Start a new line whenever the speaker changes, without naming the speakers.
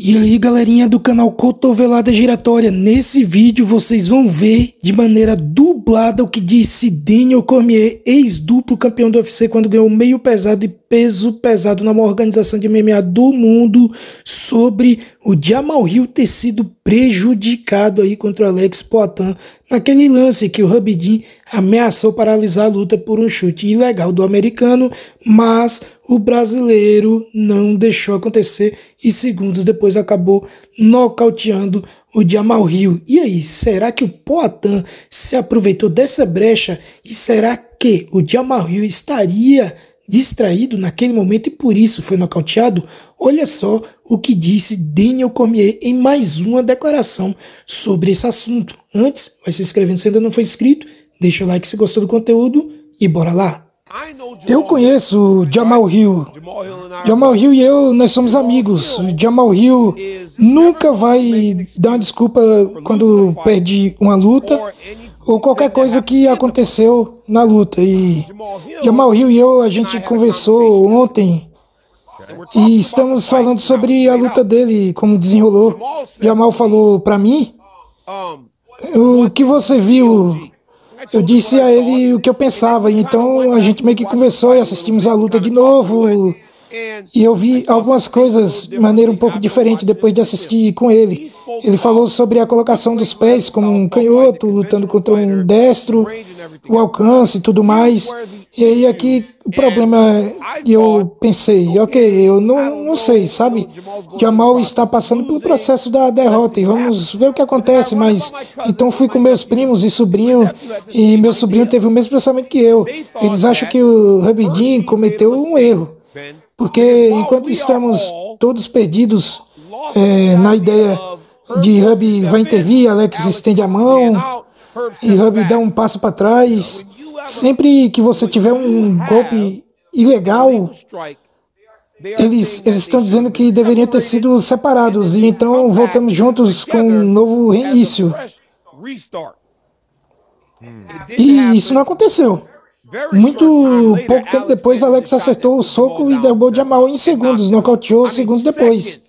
E aí galerinha do canal Cotovelada Giratória, nesse vídeo vocês vão ver de maneira dublada o que disse Daniel Cormier, ex-duplo campeão do UFC quando ganhou meio pesado e peso pesado maior organização de MMA do mundo sobre o Jamal Hill ter sido prejudicado aí contra o Alex Poitin naquele lance que o Rabidin ameaçou paralisar a luta por um chute ilegal do americano, mas o brasileiro não deixou acontecer e segundos depois acabou nocauteando o Jamal Hill. E aí, será que o Poitin se aproveitou dessa brecha e será que o Jamal Hill estaria distraído naquele momento e por isso foi nocauteado? Olha só o que disse Daniel Cormier em mais uma declaração sobre esse assunto. Antes, vai se inscrevendo se ainda não foi inscrito, deixa o like se gostou do conteúdo e bora lá! Eu conheço Jamal Hill. Jamal Hill e eu, nós somos amigos. Jamal Hill nunca vai dar uma desculpa quando perde uma luta ou qualquer coisa que aconteceu na luta. E Jamal Hill e eu, a gente conversou ontem e estamos falando sobre a luta dele, como desenrolou. Jamal falou para mim o que você viu. Eu disse a ele o que eu pensava, então a gente meio que conversou e assistimos a luta de novo. E eu vi algumas coisas de maneira um pouco diferente depois de assistir com ele. Ele falou sobre a colocação dos pés como um canhoto, lutando contra um destro, o alcance e tudo mais. E aí aqui o problema, eu pensei, ok, eu não, não sei, sabe? Jamal está passando pelo processo da derrota e vamos ver o que acontece, mas então fui com meus primos e sobrinho e meu sobrinho teve o mesmo pensamento que eu. Eles acham que o Rabidin cometeu um erro. Porque enquanto estamos todos perdidos é, na ideia de Hub vai intervir, Alex estende a mão e Hub dá um passo para trás, sempre que você tiver um golpe ilegal, eles, eles estão dizendo que deveriam ter sido separados e então voltamos juntos com um novo reinício. E isso não aconteceu. Muito pouco tempo depois, Alex acertou o soco e derrubou Jamal em segundos, nocauteou segundos depois.